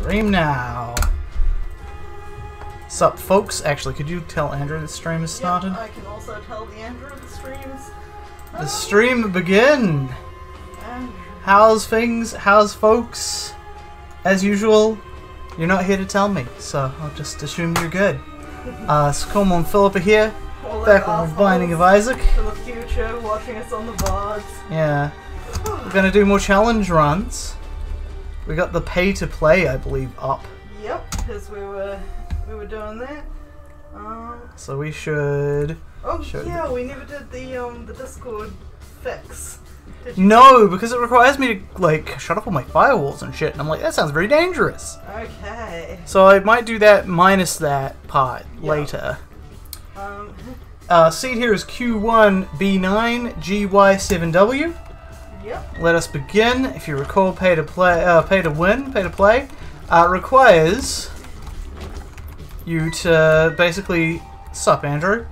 Stream now. Sup, folks? Actually, could you tell Andrew the stream has started? Yep, I can also tell the Andrew the streams. The stream begin. Andrew. How's things? How's folks? As usual, you're not here to tell me, so I'll just assume you're good. Uh, so come on, Philippa here, All back with the Binding of Isaac. For the future, watching us on the VODs. Yeah, we're gonna do more challenge runs. We got the pay to play, I believe, up, Yep, because we were we were doing that. Um, so we should. oh Sure. yeah, we never did the um the Discord fix. No, because it requires me to like shut off all my firewalls and shit, and I'm like, that sounds very dangerous. Okay. So I might do that minus that part Yeah. later. Um, Uh, seed here is Q1B9GY7W. Yep. Let us begin. If you recall, pay to play, uh, pay to win, pay to play, uh, requires you to basically sup, Andrew.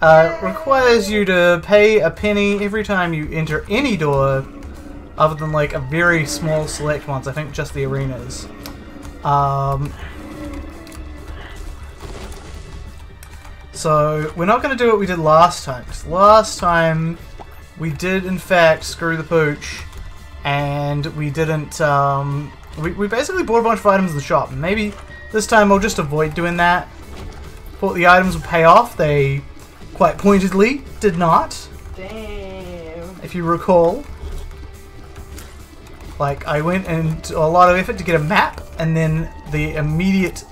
Uh, requires you to pay a penny every time you enter any door, other than like a very small select ones. I think just the arenas. Um, so we're not going to do what we did last time. 'cause last time we did in fact screw the pooch, and we didn't. Um, we, we basically bought a bunch of items in the shop. Maybe this time we'll just avoid doing that. Thought the items would pay off. They quite pointedly did not, Damn. if you recall. Like I went into a lot of effort to get a map, and then the immediate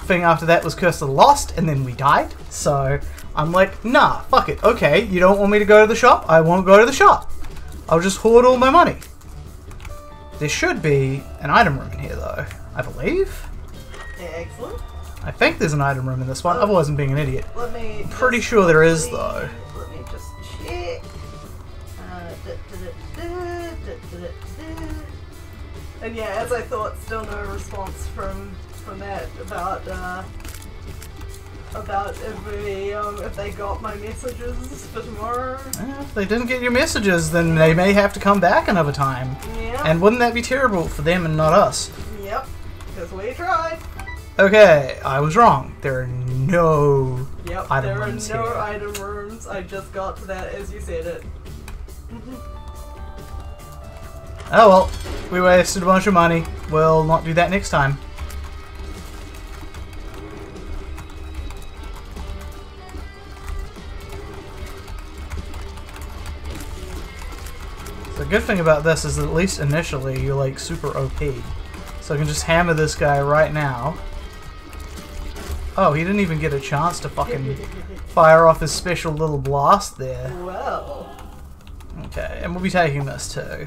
thing after that was Curse of the Lost, and then we died. So I'm like, nah, fuck it. Okay, you don't want me to go to the shop? I won't go to the shop. I'll just hoard all my money. There should be an item room in here, though. I believe? Excellent. I think there's an item room in this one, otherwise I'm being an idiot. Let me I'm pretty sure there is, though. Let me just check. Uh, da, da, da, and yeah, as I thought, still no response from from that about uh, about if they um, if they got my messages for tomorrow. If they didn't get your messages, then they may have to come back another time. Yeah. And wouldn't that be terrible for them and not us? yep. Because we tried. Okay, I was wrong. There are no Yep. Item there are no here. item rooms. I just got to that as you said it. Oh well, we wasted a bunch of money. We'll not do that next time. The good thing about this is that at least initially you're like super OP. So I can just hammer this guy right now. Oh, he didn't even get a chance to fucking fire off his special little blast there. well. Okay, and we'll be taking this too.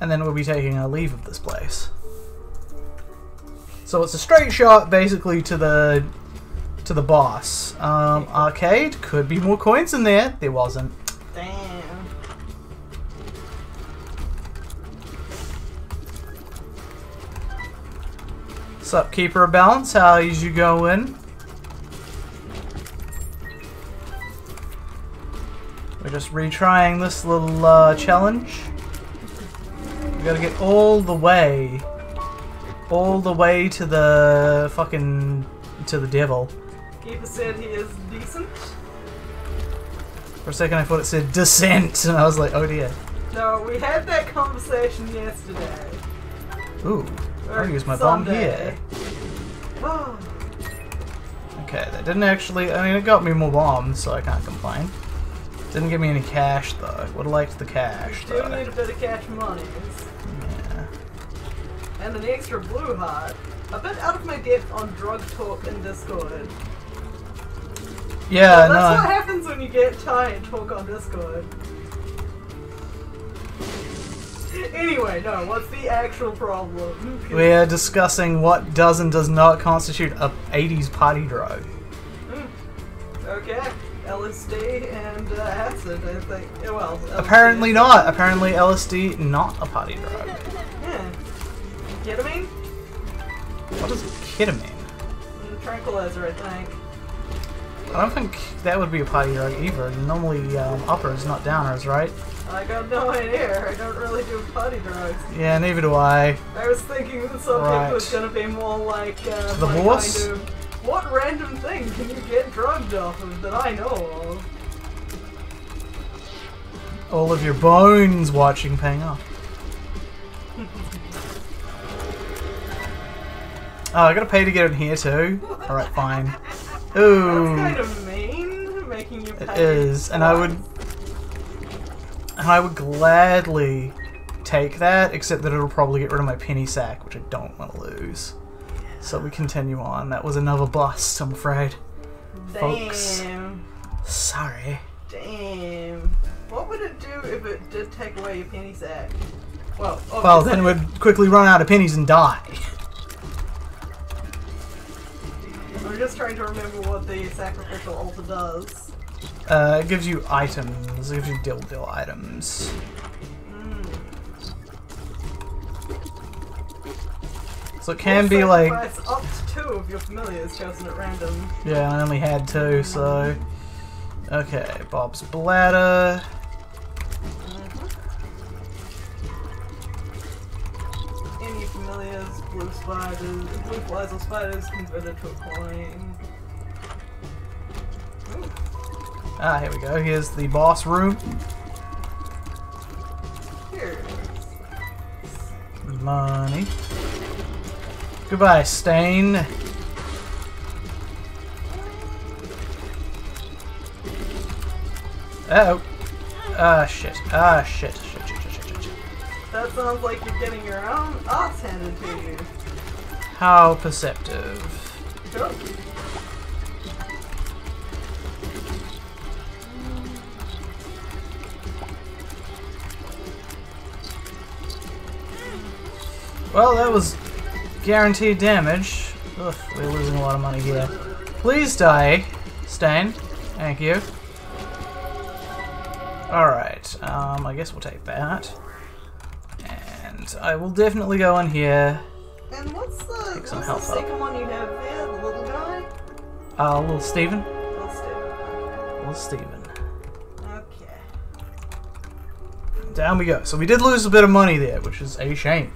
And then we'll be taking a leave of this place. So it's a straight shot basically to the to the boss. Um, arcade, could be more coins in there. There wasn't. Sup, keeper of balance, how's you going? We're just retrying this little uh, challenge. We gotta get all the way, all the way to the fucking to the devil. Keeper said he is decent. For a second, I thought it said descent, and I was like, oh dear. No, we had that conversation yesterday. Ooh, I'll use my bomb here. Okay, that didn't actually. I mean, it got me more bombs, so I can't complain. Didn't give me any cash though. Would have liked the cash do though. need a bit of cash money. Yeah. And an extra blue heart. A bit out of my depth on drug talk in Discord. Yeah, Well, that's what happens when you get tired talk on Discord. Anyway, no, what's the actual problem? We're discussing what does and does not constitute a 80s party drug. Okay, LSD and uh, acid, I think. Yeah, Well, LSD Apparently is- not. Apparently LSD not a party drug. Yeah. Ketamine? What does ketamine? Mm, Tranquilizer, I think. I don't think that would be a party drug either. Normally um, uppers, not downers, right? I got no idea. I don't really do party drugs. Yeah, neither do I. I was thinking that subject Right. was gonna be more like uh, The horse? kind of what random thing can you get drugged off of that I know of? All of your bones watching paying off. Oh, I gotta pay to get in here too? Alright, fine. Ooh. That's kind of mean, making you It pay. is, and I would, and I would gladly take that, except that it'll probably get rid of my penny sack, which I don't want to lose. So we continue on. That was another bust, I'm afraid. folks. Damn. Sorry. Damn. What would it do if it did take away your penny sack? Well, Well, then we'd quickly run out of pennies and die. I'm just trying to remember what the sacrificial altar does. Uh, it gives you items. It gives you dill dill items. So it can be like, up to two of your familiars chosen at random. yeah, I only had two, so. Okay, Bob's bladder. Any familiars, blue spiders, blue flies or spiders converted to a coin. Ah, here we go. Here's the boss room. Money. Goodbye, Stain. Oh. Ah, shit. Ah, shit. Shit, shit, shit, shit, shit. That sounds like you're getting your own ass handed to you. How perceptive. Sure. Well, that was guaranteed damage. Ugh, we're losing a lot of money here. Please die, Stain. Thank you. Alright, um, I guess we'll take that. And I will definitely go in here. And what's the, what's the health up. second one you have there? The little guy? Uh, little Steven. Little Steven. Little Steven. Okay. Down we go. So we did lose a bit of money there, which is a shame.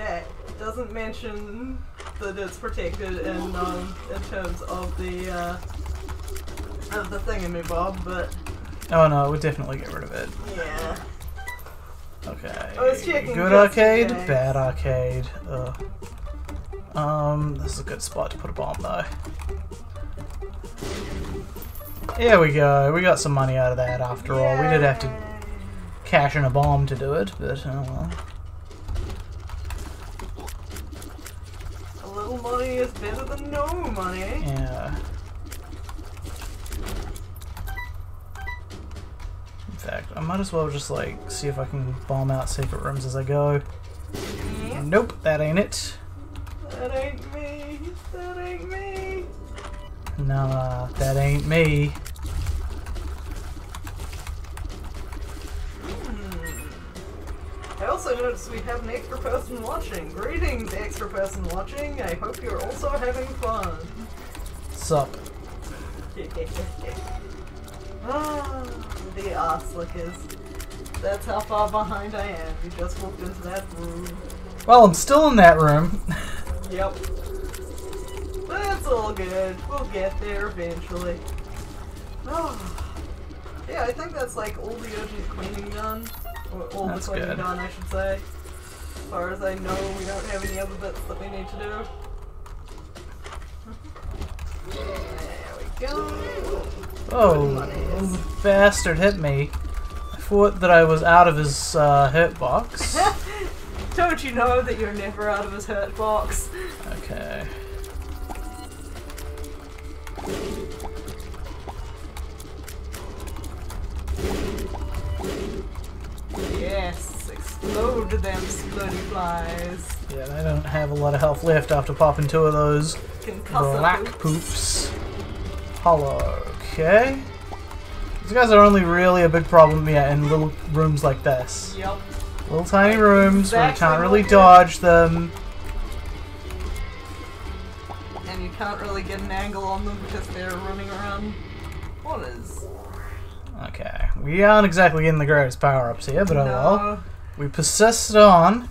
Okay. Doesn't mention that it's protected in um, in terms of the uh, of the thingamabob, but Oh no, we'll definitely get rid of it. yeah. Okay. I was checking Good arcade, bad arcade. Ugh. Um, this is a good spot to put a bomb though. Here we go. We got some money out of that after all. We did have to cash in a bomb to do it, but oh well. A little money is better than no money. Yeah. In fact, I might as well just like see if I can bomb out secret rooms as I go. Yep. Nope, that ain't it. That ain't me. That ain't me. Nah, that ain't me. I also noticed we have an extra person watching. Greetings, extra person watching. I hope you're also having fun. Sup? ah, the ass lickers. That's how far behind I am. You just walked into that room. Well, I'm still in that room. Yep. That's all good. We'll get there eventually. Oh. Yeah, I think that's like all the urgent cleaning done. Or all That's the cleaning good. done, I should say. As far as I know, we don't have any other bits that we need to do. There we go. Oh, money is. little bastard hit me. I thought that I was out of his uh, hurt box. Don't you know that you're never out of his hurt box? Okay. Explode them splody flies. Yeah, I don't have a lot of health left after popping two of those black poops. Hollow. Okay. These guys are only really a big problem, yeah, in little rooms like this. Yep. Little tiny rooms where you can't really dodge them. And you can't really get an angle on them because they're running around corners. Okay, we aren't exactly getting the greatest power ups here, but oh well. We persist on.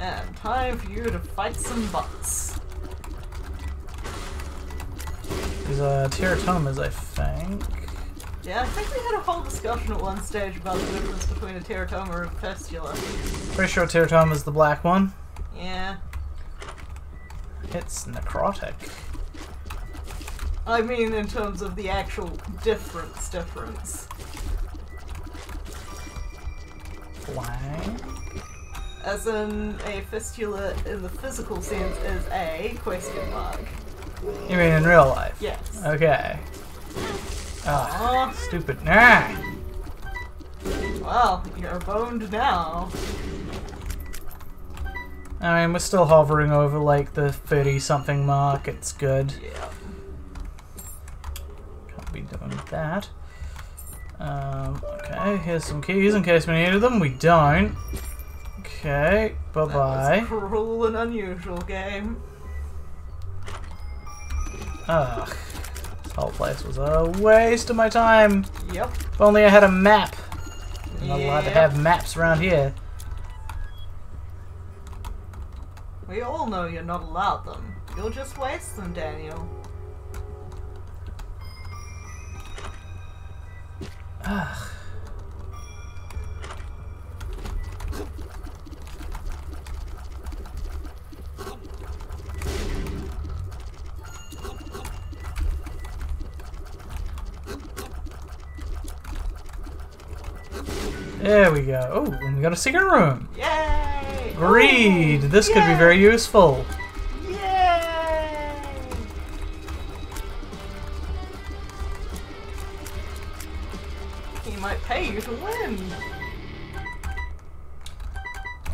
And time for you to fight some butts. These are teratomas, I think. Yeah, I think we had a whole discussion at one stage about the difference between a teratoma and a fistula. Pretty sure teratoma is the black one. Yeah. It's necrotic. I mean, in terms of the actual difference, difference. Blank. As in, a fistula in the physical sense is a question mark. You mean in real life? Yes. Okay. Ah, Aw, stupid. Nah. well, you're boned now. I mean, we're still hovering over like the 30 something mark. It's good. Yeah. Can't be doing that. Um, okay, here's some keys in case we needed them. We don't. Okay, bye That was bye. a cruel and unusual game. Ugh. This whole place was a waste of my time. Yep. If only I had a map. I'm not allowed to have maps around here. We all know you're not allowed them. You'll just waste them, Daniel. Ugh. There we go. Oh, and we got a secret room. Yay! Greed. This could be very useful.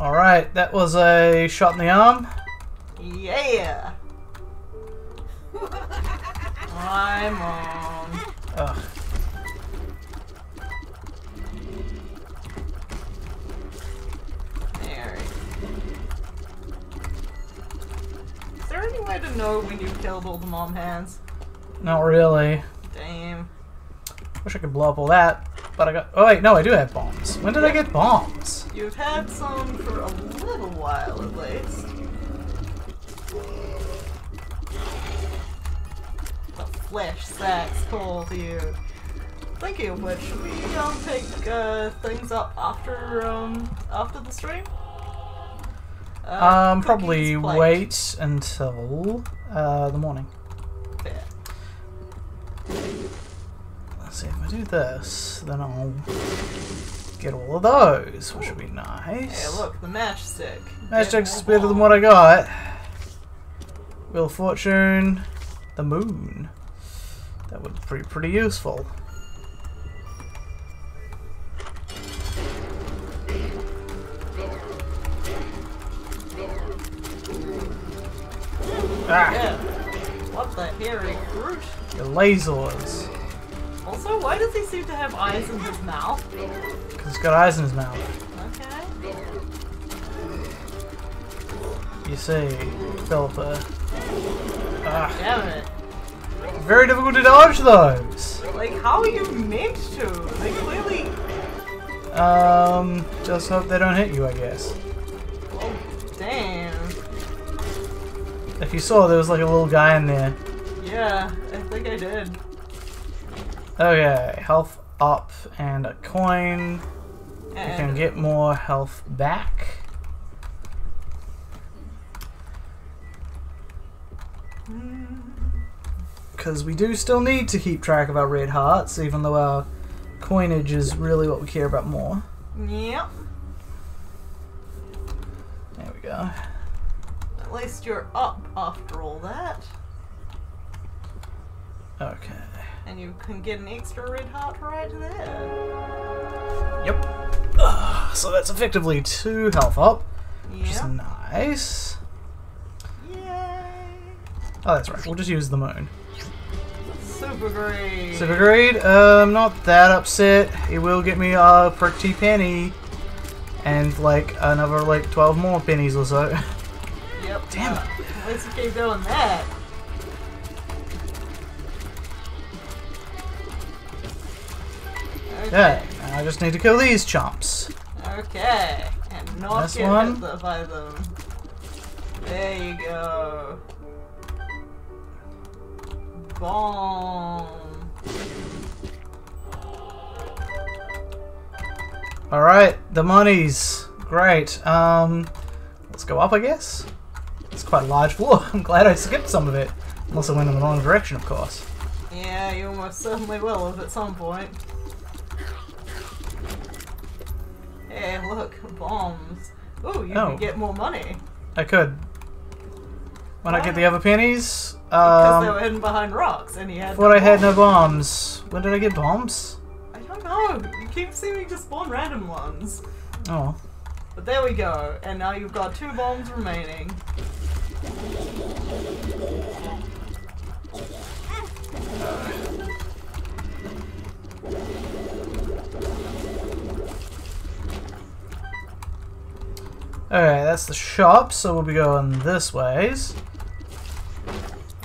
All right, that was a shot in the arm. Yeah. I'm on. Ugh. There. Is there any way to know when you killed all the mom hands? Not really. Damn. Wish I could blow up all that, but I got. Oh wait, no, I do have bombs. When did I get bombs? You've had some for a little while at least. The flesh sacks call you. Thinking of which, should we um take uh, things up after um after the stream? Uh, Um, probably plate. wait until uh, the morning. Fair. If I do this, then I'll get all of those, which would be nice. Hey, look, the matchstick. Matchstick's better than what I got. Wheel of Fortune, the moon. That would be pretty, pretty useful. Ah, Yeah. What the hairy fruit? the lasers. Also, why does he seem to have eyes in his mouth? Because he's got eyes in his mouth. Okay. You see, Philippa. Ah, Damn it. very difficult to dodge those. Like, how are you meant to? They clearly. Um, just hope they don't hit you, I guess. Oh, damn. If you saw, there was like a little guy in there. Yeah, I think I did. Okay, health up and a coin. You can get more health back. Because we do still need to keep track of our red hearts, even though our coinage is really what we care about more. yep. There we go. At least you're up after all that, Okay. And you can get an extra red heart right there. Yep. Ugh, so that's effectively two health up, which is nice. Yay! Oh, that's right. We'll just use the moon. Super great. Super greed. Uh, I'm not that upset. It will get me a pretty penny, and like another like 12 more pennies or so. Yep. Damn it. You keep doing that. Yeah, I just need to kill these chumps. Okay. And not This get one? hit by them. There you go. Bomb. Alright, the monies. Great. Um, let's go up, I guess. It's quite a large floor. I'm glad I skipped some of it. Unless I went in the wrong direction, of course. Yeah, you almost certainly will have at some point. Hey, look, bombs. Ooh, you Oh. can get more money. I could. When I get the other pennies, Because they were um, hidden behind rocks and you had what no I had no bombs. When did I get bombs? I don't know. You keep seeming to spawn random ones. Oh, But there we go. And now you've got two bombs remaining. Okay, that's the shop. So we'll be going this ways.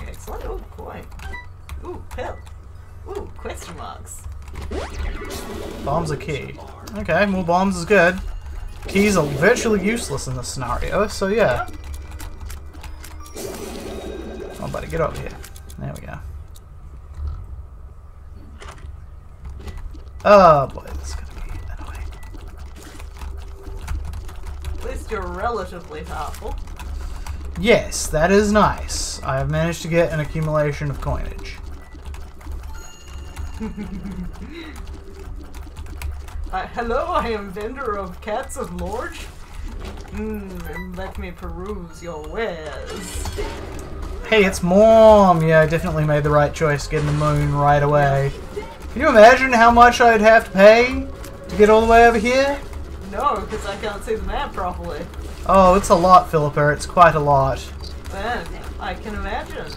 Excellent. Ooh, coin. Ooh, pill. Ooh, question marks. Bombs are key. Okay, more bombs is good. Keys are virtually useless in this scenario, so yeah. Oh, buddy, get over here. There we go. Oh boy, this is gonna be annoying. Relatively powerful. Yes, that is nice. I have managed to get an accumulation of coinage. Uh, hello, I am vendor of cats of Lorge. Hmm, let me peruse your wares. Hey, it's Mom! Yeah, I definitely made the right choice getting the moon right away. Can you imagine how much I'd have to pay to get all the way over here? No, because I can't see the map properly. Oh, it's a lot, Philippa. It's quite a lot. Then, I can imagine.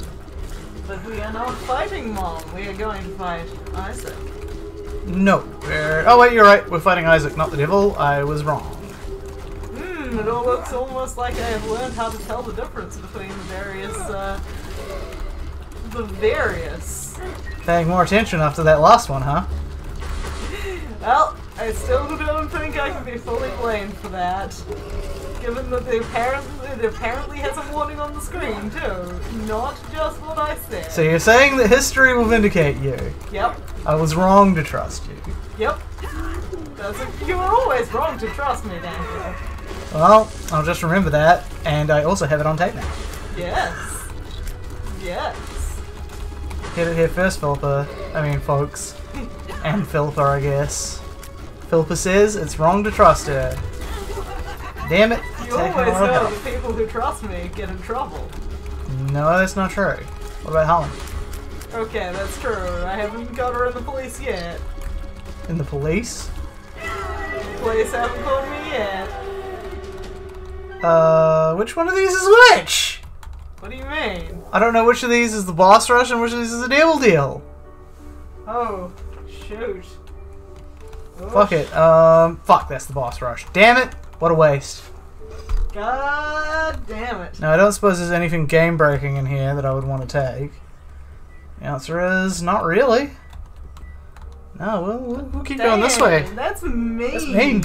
But we are not fighting Mom. We are going to fight Isaac. No. we're- Oh, wait, you're right. We're fighting Isaac, not the devil. I was wrong. Hmm, it all looks almost like I have learned how to tell the difference between the various, uh... The various. Paying more attention after that last one, huh? Well, I still don't think I can be fully blamed for that. Given that they apparently, it apparently has a warning on the screen, too. Not just what I said. So you're saying that history will vindicate you. Yep, I was wrong to trust you. yep. Doesn't, you were always wrong to trust me, Daniel. Well, I'll just remember that, and I also have it on tape now. Yes. Yes. Get it here first, Philippa. I mean, folks. And Philippa, I guess. Philippa says it's wrong to trust her. Damn it. You always a lot of know the people who trust me get in trouble. No, that's not true. What about Helen? Okay, that's true. I haven't got her in the police yet. In the police? Police haven't called me yet. Uh, which one of these is which? What do you mean? I don't know which of these is the boss rush and which of these is the devil deal. Oh, shoot. Fuck it. Um, fuck, that's the boss rush. Damn it. What a waste. God damn it. Now, I don't suppose there's anything game breaking in here that I would want to take. The answer is not really. No, we'll, we'll, keep going this way. That's mean. That's mean.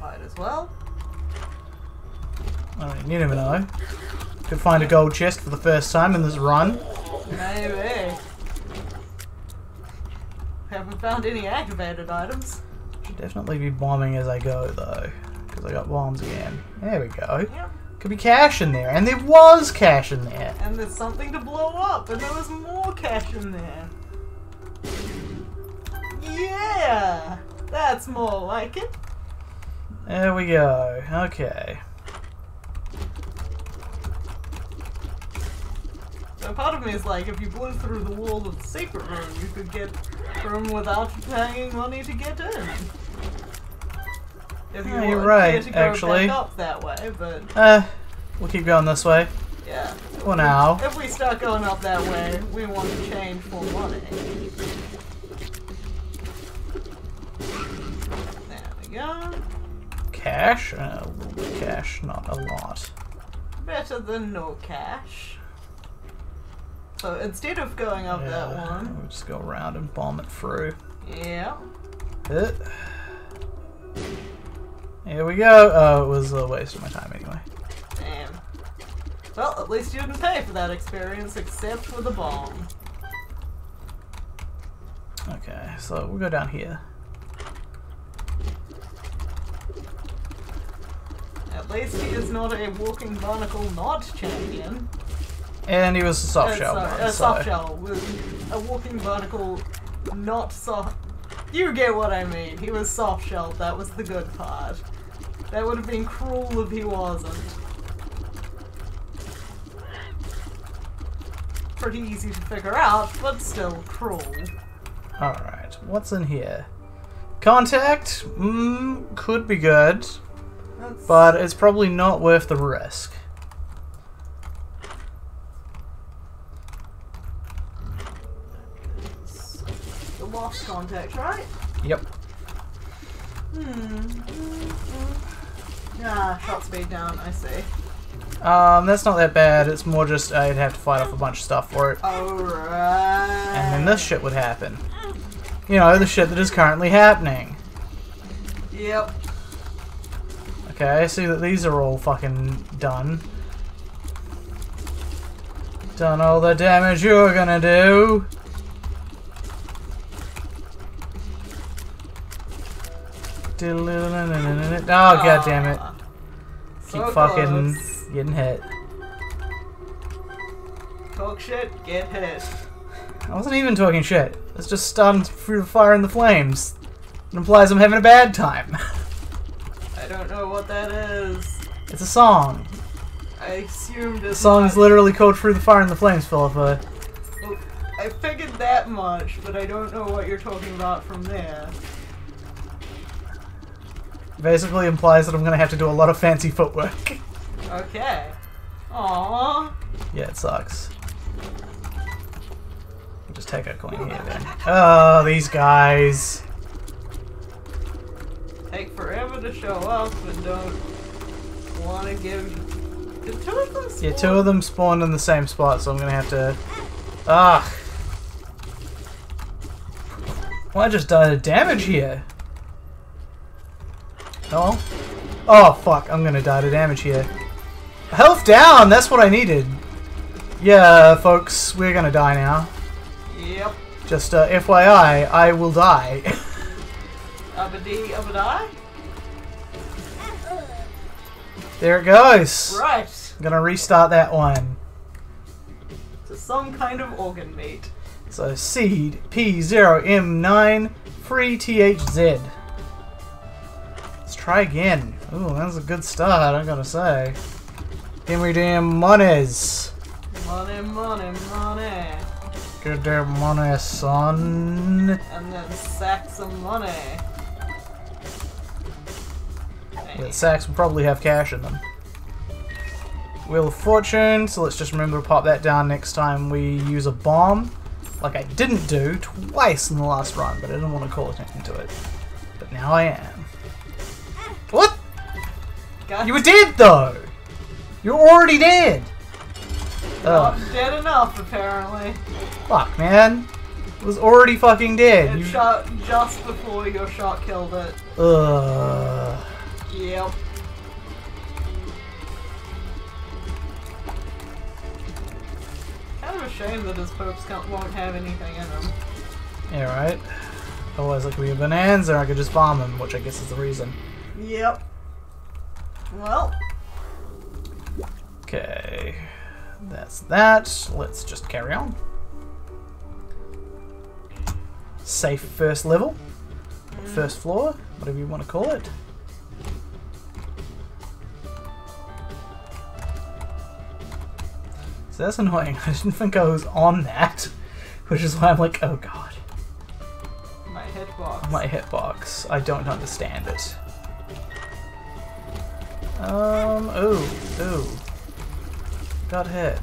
Might as well. I mean, you never know. Could find a gold chest for the first time in this run. Maybe. Haven't found any activated items. Should definitely be bombing as I go, though. Because I got bombs again. There we go. Yep. Could be cash in there. And there was cash in there. And there's something to blow up, and there was more cash in there. Yeah! That's more like it. There we go. Okay. So part of me is like, if you blew through the wall of the secret room, you could get room without paying money to get in. If you yeah, you're right, to go actually. Back up that way, but uh, we'll keep going this way. Yeah. Well, now. If we start going up that way, we want to change for money. There we go. Cash? Uh, a little cash, not a lot. Better than no cash. So instead of going up that one, We'll just go around and bomb it through. yeah. Hit. Here we go. Oh, it was a waste of my time anyway. Damn. Well, at least you didn't pay for that experience, except for the bomb. Okay, so we'll go down here. At least he is not a walking barnacle not champion. And he was a soft shell sorry, one, a so- soft shell with a walking barnacle not soft. You get what I mean. He was soft shelled. That was the good part. That would have been cruel if he wasn't. Pretty easy to figure out, but still cruel. Alright, what's in here? Contact? Mmm, could be good, That's, but it's probably not worth the risk. the lost contact, right? Yep. Hmm. Ah, shot speed down. I see. Um, that's not that bad. It's more just I'd have to fight off a bunch of stuff for it. Alright. And then this shit would happen. You know, the shit that is currently happening. Yep. Okay, I see that these are all fucking done. Done all the damage you're gonna do. Oh god damn it. Ah. Keep So fucking close. getting hit. Talk shit, get hit. I wasn't even talking shit. It's just stunned through the fire and the flames. It implies I'm having a bad time. I don't know what that is. it's a song. I assumed The it's song's not- literally called Through the Fire and the Flames, Philippa. Well, I figured that much, but I don't know what you're talking about from there. Basically implies that I'm gonna have to do a lot of fancy footwork. Okay. Aww. yeah, it sucks. Just take a coin here then. Oh, these guys. Take forever to show up and don't want to give. Did two of them Yeah, spawn? two of them spawned in the same spot, so I'm gonna have to. Ah. Well, I just died of damage here. Oh. Oh fuck! I'm gonna die to damage here. Health down. That's what I needed. Yeah, folks, we're gonna die now. Yep. Just uh, FYI, I will die. Abadi? there it goes. Right. I'm gonna restart that one. To some kind of organ meat. So seed P0M9 free THZ. Try again. Ooh, that's a good start, I gotta say. Give me damn monies. Money, money, money. Good damn money, son. And then sack some money. Yeah, sacks will probably have cash in them. Wheel of Fortune, so let's just remember to pop that down next time we use a bomb. Like I didn't do twice in the last run, but I didn't want to call attention to it. But now I am. Got You were dead though! You're already dead! not Ugh, dead enough, apparently. fuck man. It was already fucking dead. It You- shot just before your shot killed it. Ugh. Yep. Kind of a shame that his popes won't have anything in them. Yeah, right? Otherwise could be a bonanza, or I could just bomb him, which I guess is the reason. Yep. Well, Okay, that's that. Let's just carry on. Safe first level, first floor, whatever you want to call it. So that's annoying. I didn't think I was on that, which is why I'm like, oh god, my hitbox. my hitbox. I don't understand it. Um, ooh, ooh. Got hit.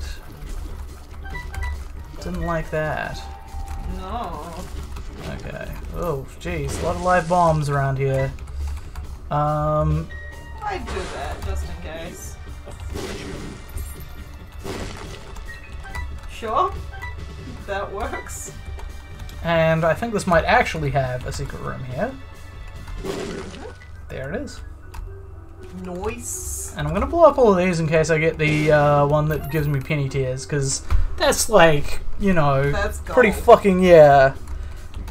Didn't like that. No. Okay. Oh, jeez. A lot of live bombs around here. Um, I'd do that just in case. Sure. That works. And I think this might actually have a secret room here. There it is. Noise. And I'm gonna blow up all of these in case I get the uh, one that gives me penny tears, because that's like, you know, That's pretty fucking yeah.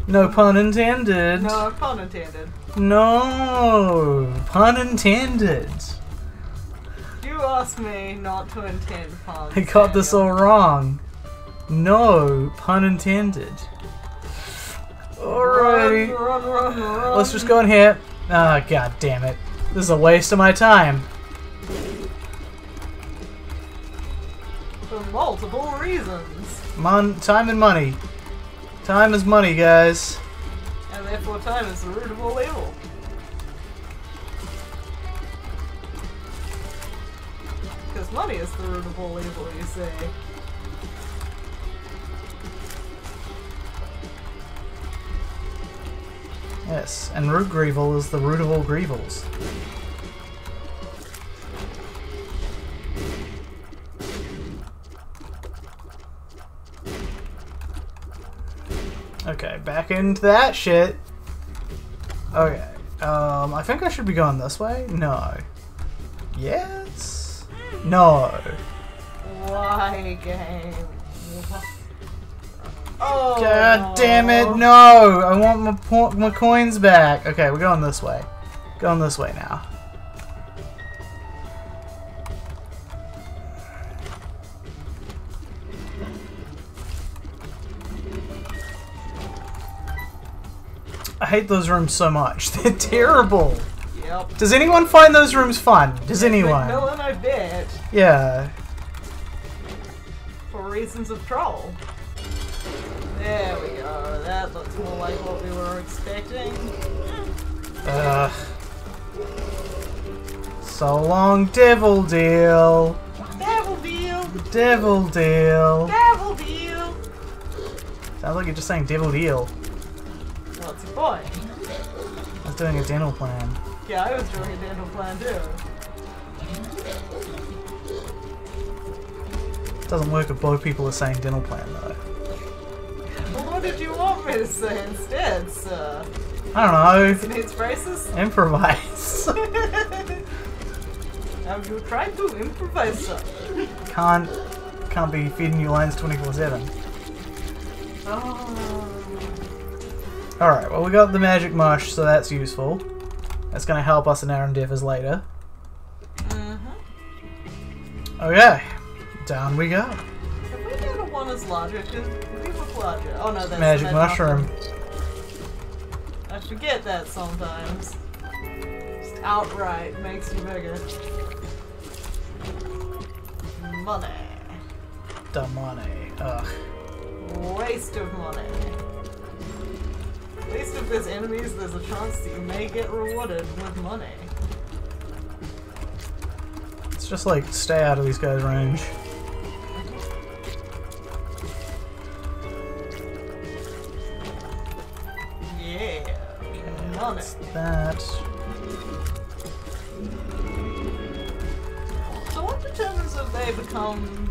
No pun intended. No, pun intended. No pun intended. You asked me not to intend puns. I got this all wrong. No pun intended. Alrighty. Run, run, run. Let's just go in here. Ah, god damn it. This is a waste of my time. For multiple reasons. Mon time and money. Time is money, guys. And therefore time is the root of all evil. Because money is the root of all evil, you say. Yes, and root grieval is the root of all grievals. Okay, back into that shit. Okay, um, I think I should be going this way? No. Yes? No. Why, game? Oh. God damn it, no! I want my, po- my coins back. Okay, we're going this way. Going this way now. I hate those rooms so much. They're terrible. Yep. Does anyone find those rooms fun? Does anyone? Macmillan, I bet. Yeah. For reasons of troll. There we go. That looks more like what we were expecting. Ugh. So long, Devil Deal. Devil deal! Devil Deal. Devil deal! Sounds like you're just saying Devil Deal. What's your point? I was doing a dental plan. Yeah, I was doing a dental plan too. It doesn't work if both people are saying dental plan though. Well, what did you want me to say instead, sir? I don't know. needs braces? Improvise. Have you tried to improvise, sir? can't can't be feeding you lines 24/7. Oh. All right. Well, we got the magic mush, so that's useful. That's gonna help us in our endeavors later. Mm-hmm. Okay. Down we go. If we get a one as larger, could we Oh no, that's Magic mushroom. I forget that sometimes. Just outright makes you bigger. Money. The money. Ugh. Waste of money. At least if there's enemies, there's a chance that you may get rewarded with money. It's just like stay out of these guys' range. That. So what determines if they become,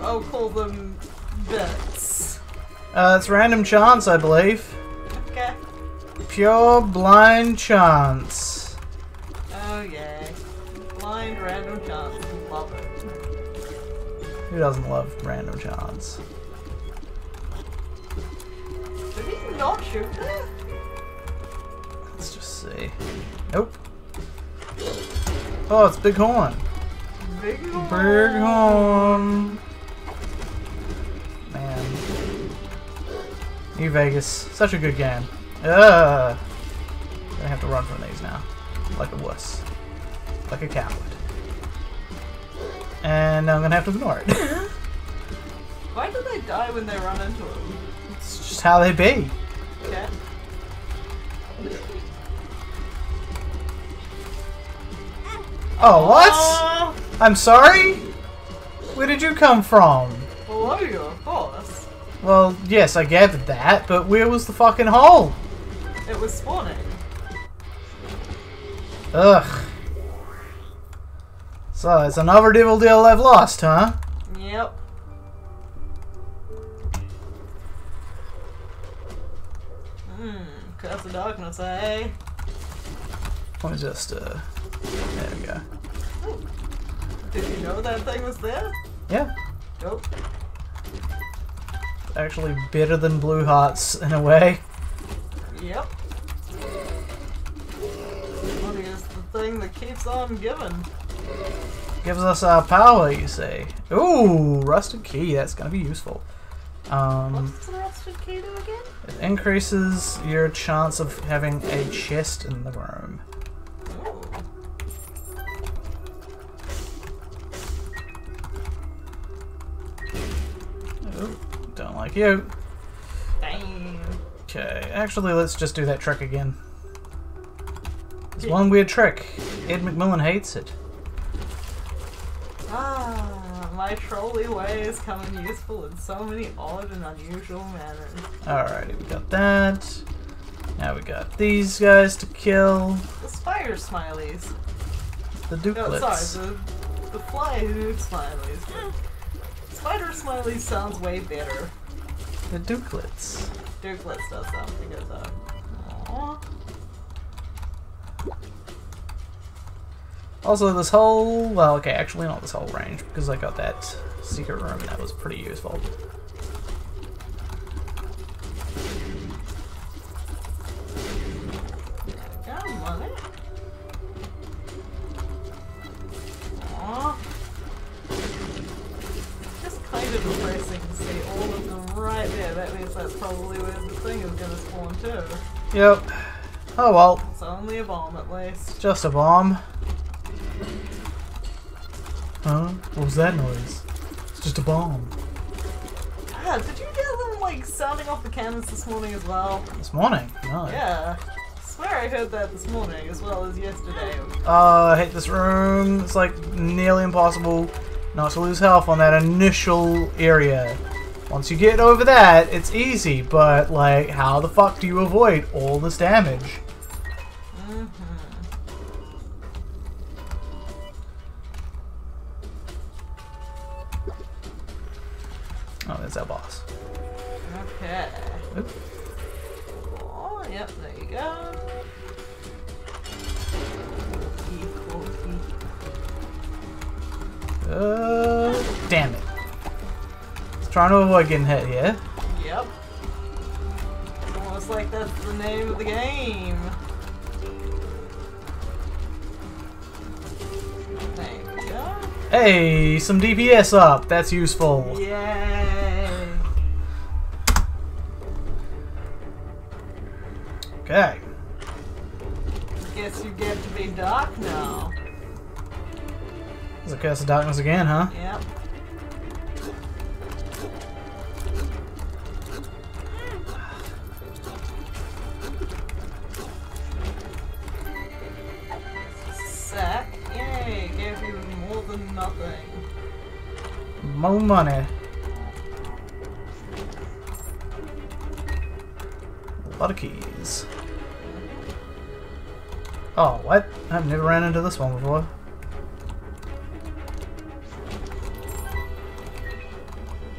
I'll call them bits? Uh, it's random chance, I believe. Okay. Pure blind chance. Oh yeah. Blind random chance. Love it. Who doesn't love random chance? Oh, it's Big Horn. Big Big Horn. Man. New Vegas. Such a good game. Ugh. Gonna have to run from these now. Like a wuss. Like a coward. And now I'm gonna have to ignore it. Why do they die when they run into him? it's just how they be. Okay. Oh, what? Oh, I'm sorry? Where did you come from? below you, of course. Well, yes, I gathered that, but where was the fucking hole? It was spawning. Ugh. So it's another devil deal I've lost, huh? Yep. Hmm, Curse of Darkness, eh? Let me just, uh, there we go. Did you know that thing was there? Yeah, Nope. actually better than Blue Hearts in a way. Yep. Money is the thing that keeps on giving. Gives us our power, you say. Ooh, rusted key, that's gonna be useful. Um, What's the rusted key do again? it increases your chance of having a chest in the room. Don't like you. Damn. Okay, actually, let's just do that trick again. It's one weird trick. Ed McMillen hates it. Ah, my trolley ways come in useful in so many odd and unusual manners. Alrighty, we got that. Now we got these guys to kill. The spider smileys. The No, sorry, the the fly smileys. Spider Smiley sounds way better. The duplets. Dukelets does sound pretty good though. Aww. Also, this whole well, okay, actually not this whole range because I got that secret room and that was pretty useful. Yep. Oh well, It's only a bomb at least. just a bomb. Huh? What was that noise? It's just a bomb. Ah, did you hear them like sounding off the cannons this morning as well? This morning? No. Yeah. I swear I heard that this morning as well as yesterday. Uh, I hate this room. It's like nearly impossible not to lose health on that initial area. Once you get over that, it's easy, but like, how the fuck do you avoid all this damage? Mm-hmm. Oh, that's our boss. Okay. Oh, yep, there you go. Uh, damn it. Trying to avoid getting hit here. Yep. Almost like that's the name of the game. There you go. Hey, some DPS up. That's useful. Yay! Okay. Guess you get to be Doc now. There's a curse of darkness again, huh? Yep. This one before.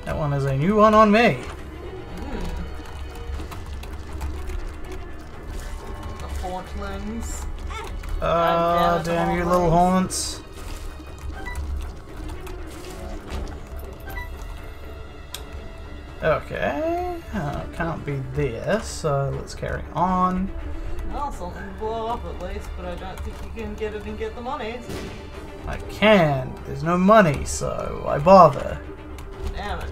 That one is a new one on me. The Hauntlings. Uh, damn you little haunts. Okay, uh, can't be this, so let's carry on. Well, something to blow up at least, but I don't think you can get it and get the money. I can, there's no money, so I bother. Damn it.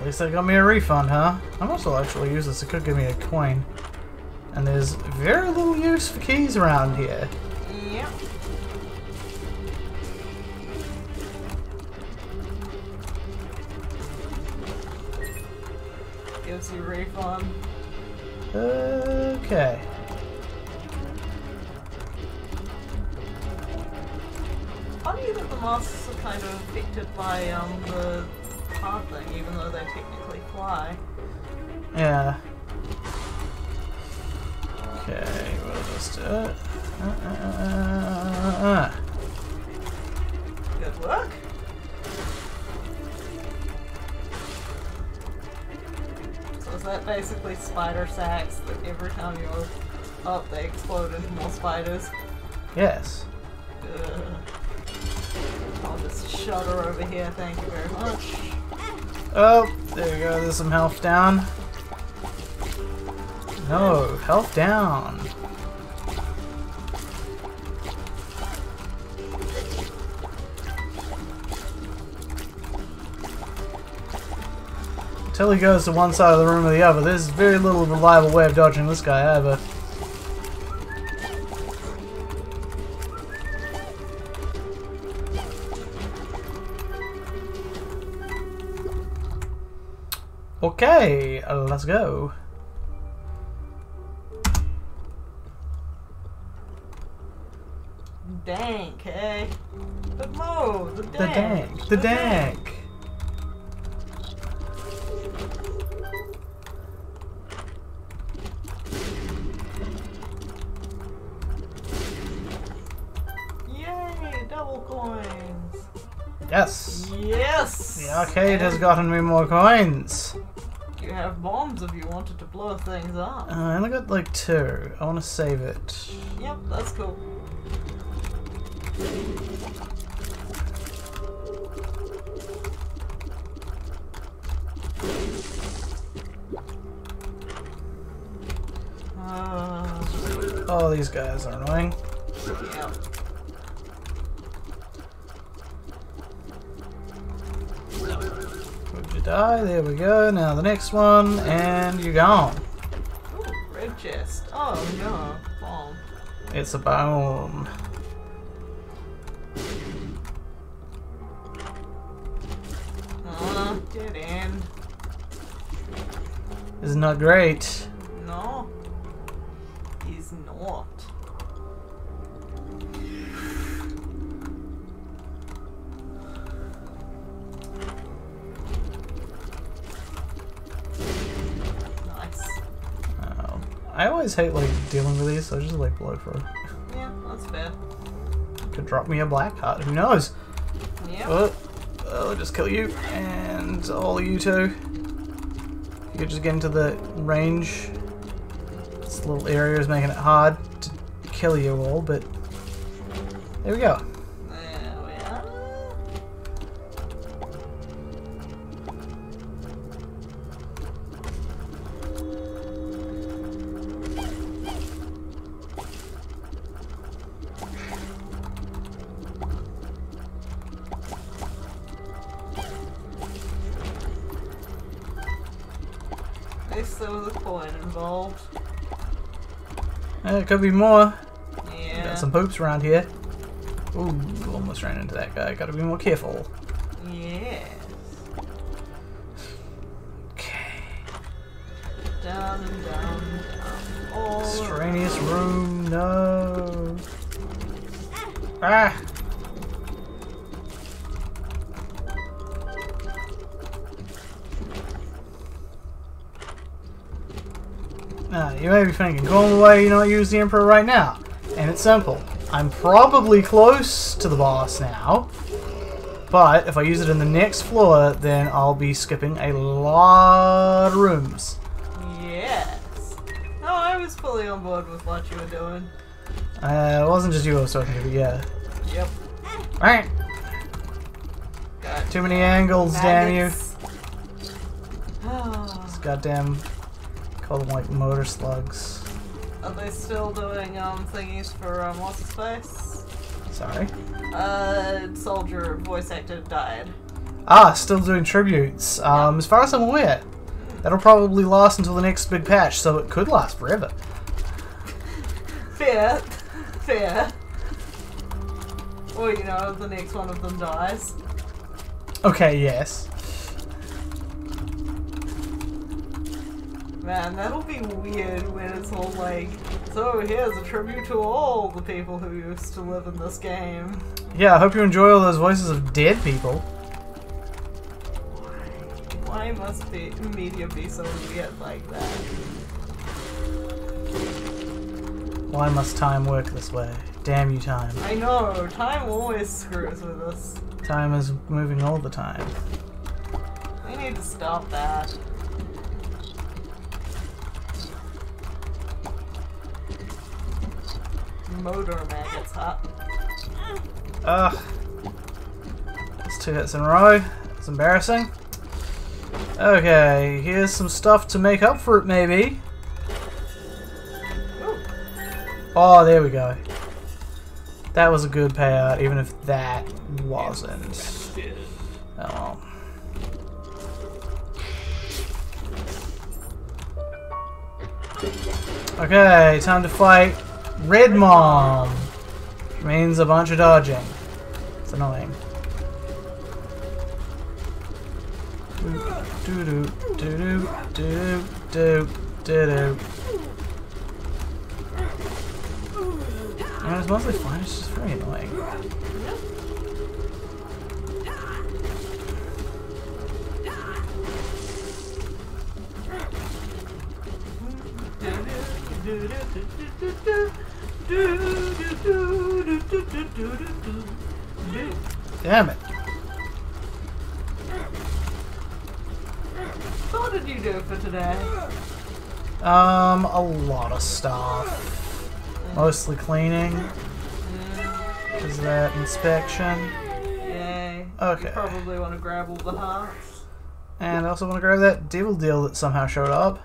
At least they got me a refund, huh? I must will actually use this, it could give me a coin. And there's very little use for keys around here. You refund. Okay. Funny that the masks are kind of affected by um the hard thing, even though they technically fly. Yeah. Okay, we'll just do it. Uh, uh, uh, uh, uh. Good work. That basically spider sacks that every time you're up they explode into more spiders? Yes. Ugh. I'll just shudder over here, thank you very much. Oh, there you go. There's some health down. No, health down. Until he goes to one side of the room or the other, there's very little reliable way of dodging this guy either. Okay, let's go. Dank, eh? hey? But Mo, the The dank. dank. The dank. Gotten me more coins. You have bombs if you wanted to blow things up. Uh, I only got like two. I want to save it. Yep, that's cool. Uh, Oh, these guys are annoying. Die? There we go. Now the next one, and you're gone. Ooh, red chest. Oh no, bomb. It's a bone. Uh, dead end. It's not great. I always hate like dealing with these, so I just like blow through. Yeah, that's fair. Could drop me a black heart. Who knows? Yeah. Oh, oh, I'll just kill you and all of you two. You could just get into the range. This little area is making it hard to kill you all, but there we go. Could be more. Yeah. Got some poops around here. Ooh, almost ran into that guy. Gotta be more careful. Yes. Okay. Down and down and down. Extraneous room, no. Ah! You may be thinking, going away, you not use the Emperor right now. And it's simple. I'm probably close to the boss now. But if I use it in the next floor, then I'll be skipping a lot of rooms. Yes. No, I was fully on board with what you were doing. Uh, it wasn't just you I was talking to, but yeah. Yep. Alright, Got too many angles, damn you. maggots. These goddamn, call them like motor slugs. Are they still doing um thingies for um what's his face? Sorry. Uh, soldier voice actor died. Ah, still doing tributes. Um, as far as I'm aware, that'll probably last until the next big patch, so it could last forever. Fair, fair. Or you know, the next one of them dies. Okay, yes. Man, that'll be weird when it's all like, so here's a tribute to all the people who used to live in this game. Yeah, I hope you enjoy all those voices of dead people. Why must be media be so weird like that? Why must time work this way? Damn you, time. I know, time always screws with us. Time is moving all the time. We need to stop that. Motor maggots, huh? Ugh. That's two hits in a row. It's embarrassing. Okay, here's some stuff to make up for it, maybe. Ooh. Oh, there we go. That was a good payout, even if that wasn't. Oh. Okay, time to fight Red Mom. Means a bunch of dodging. It's annoying. Do do do do do do do do. Mean, it's mostly fine. It's just very annoying. Damn it. So what did you do for today? Um, a lot of stuff. Mostly cleaning. Is that inspection? Yay. Okay. You probably want to grab all the hearts. And I also want to grab that devil deal that somehow showed up.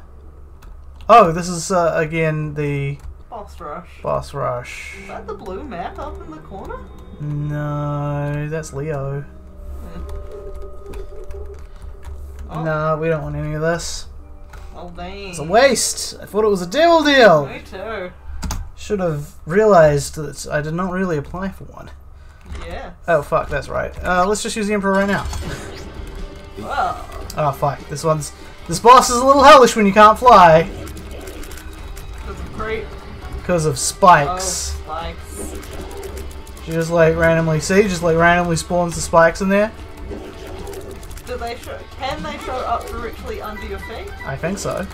Oh, this is uh, again the Boss rush. boss rush. Is that the blue map up in the corner? No, that's Leo. Oh, No, we don't want any of this. well, dang. It's a waste. I thought it was a devil deal. Me too. Should have realized that I did not really apply for one. Yeah. Oh fuck, that's right. Uh, let's just use the Emperor right now. Well, Oh fuck, this one's this boss is a little hellish when you can't fly there's a crate. Because of Oh, spikes. spikes. She just like randomly see, just like randomly spawns the spikes in there. Do they show? Can they show up directly under your feet? I think so.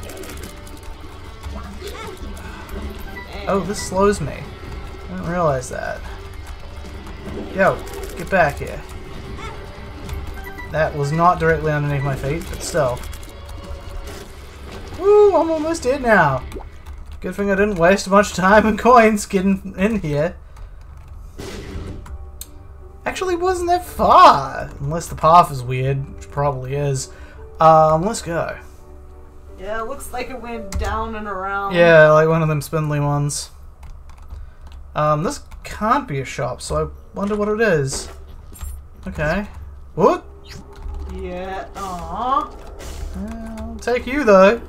And Oh, this slows me. I didn't realize that. Yo, get back here. That was not directly underneath my feet, but still. Woo, I'm almost dead now. Good thing I didn't waste of time and coins getting in here. Actually, wasn't that far. Unless the path is weird, which probably is. Um, let's go. Yeah, it looks like it went down and around. Yeah, like one of them spindly ones. Um, this can't be a shop, so I wonder what it is. Okay. What? Yeah. Aww. I'll take you though.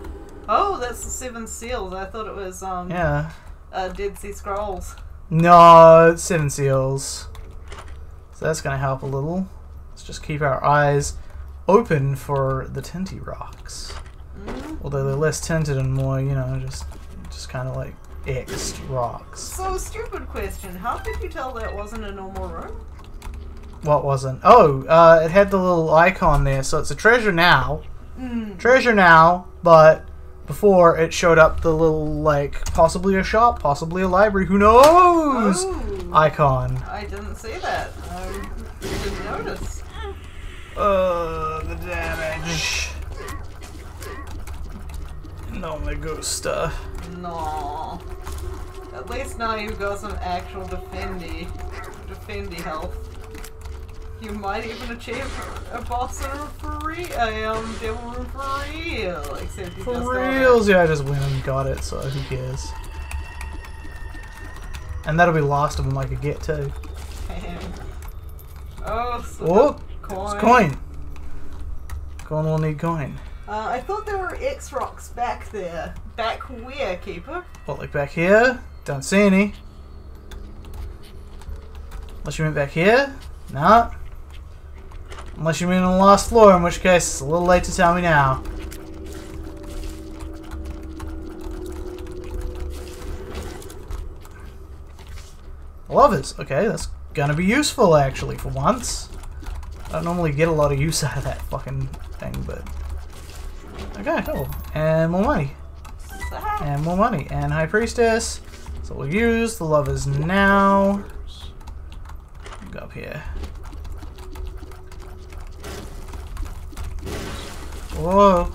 Oh, that's the Seven Seals. I thought it was um Yeah. uh, Dead Sea Scrolls. No, Seven Seals. So that's gonna help a little. Let's just keep our eyes open for the tinty rocks. Mm. Although they're less tinted and more, you know, just just kind of like X'd rocks. So, stupid question. How could you tell that wasn't a normal room? What wasn't? Oh, uh, it had the little icon there, so it's a treasure now. Mm. treasure now, but before it showed up the little like possibly a shop, possibly a library, who knows? Oh, Icon. I didn't see that. I didn't notice. Uh, the damage. No, my ghost stuff. No. At least now you've got some actual defendy, defendy health. You might even achieve a boss in a for real, um, devil room for real. Except you For just reals, yeah, I just went and got it, so who cares? And that'll be last of them I could get too. Damn. Oh, so Oh, coin. it's coin. Coin will need coin. Uh, I thought there were X rocks back there. Back where, keeper? What, like back here? Don't see any. Unless you went back here? Nah. Unless you mean on the last floor, in which case it's a little late to tell me now. Lovers. Okay, that's gonna be useful actually for once. I don't normally get a lot of use out of that fucking thing, but Okay, cool. And more money. And more money. And High Priestess. So we'll use the lovers now. Go up here. Whoa.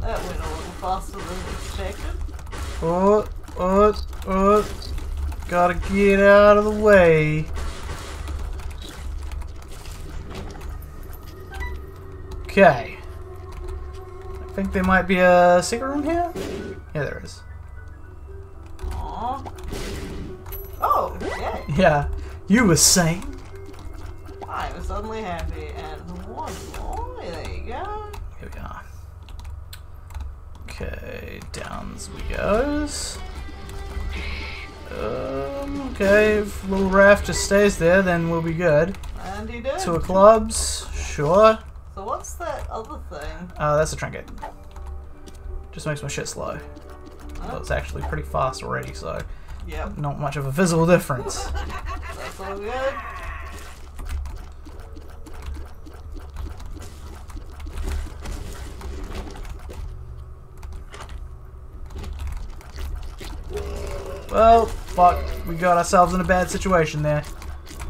That went a little faster than expected. Oh, oh, oh. Gotta get out of the way. Okay. I think there might be a secret room here. Yeah, there is. Aw. Oh, okay. Yeah, you were saying. I was suddenly happy, and one more. There you go. Here we are. Okay, downs we goes. Um, okay, if little raft just stays there, then we'll be good. And he did. Two of clubs, sure. So what's that other thing? Uh, that's a trinket. Just makes my shit slow. Oh, it's actually pretty fast already, so yep. not much of a visible difference. That's all good. Well, fuck, we got ourselves in a bad situation there.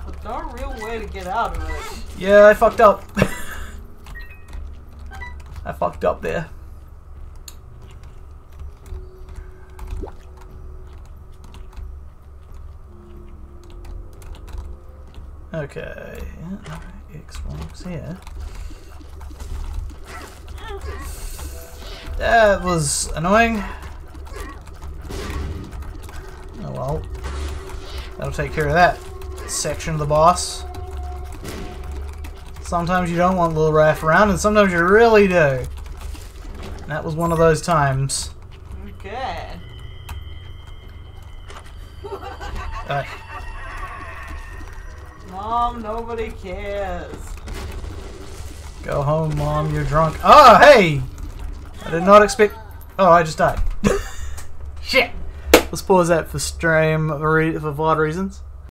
There's no real way to get out of it. Yeah, I fucked up. I fucked up there. Okay, X rocks here. That was annoying. Oh well. That'll take care of that section of the boss. Sometimes you don't want Little Raph around, and sometimes you really do. And that was one of those times. Okay. Uh, Mom, nobody cares. go home, Mom, you're drunk. Oh, hey! I did not expect... Oh, I just died. Shit! Let's pause that for stream re- for VOD reasons.